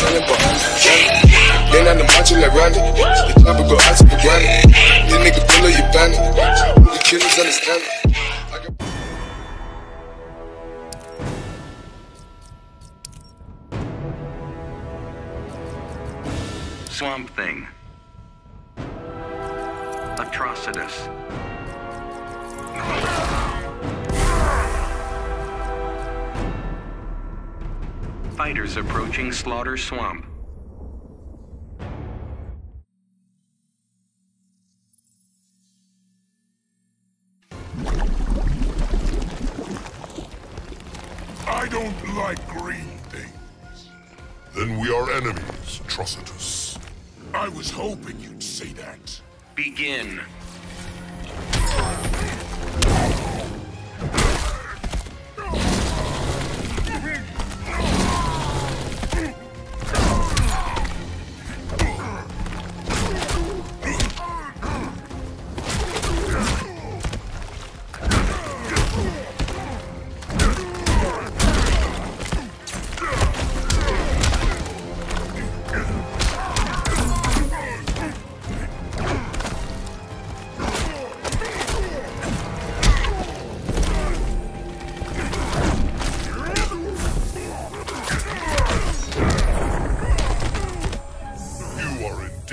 selling, but I'm the macho like Randy. The chopper go out to the granny. Nigga pull up your. The killers understand. Swamp Thing. Atrocitus. Fighters approaching Slaughter Swamp. I don't like green things. Then we are enemies, Atrocitus. I was hoping you'd say that. Begin.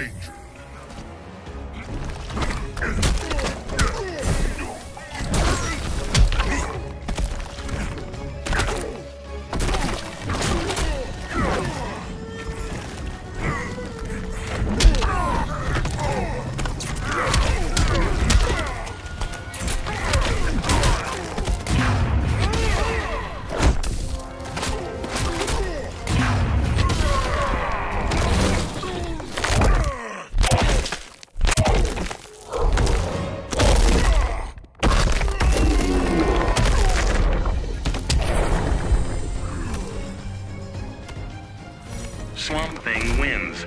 danger. Swamp Thing wins.